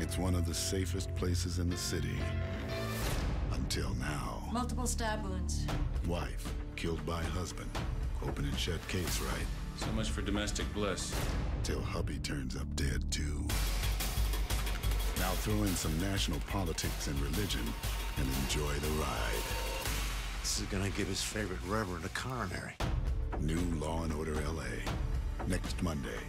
It's one of the safest places in the city. Until now. Multiple stab wounds. Wife killed by husband. Open and shut case, right? So much for domestic bliss. Till hubby turns up dead too. Now throw in some national politics and religion and enjoy the ride. This is gonna give his favorite reverend a coronary. New Law and Order LA. Next Monday.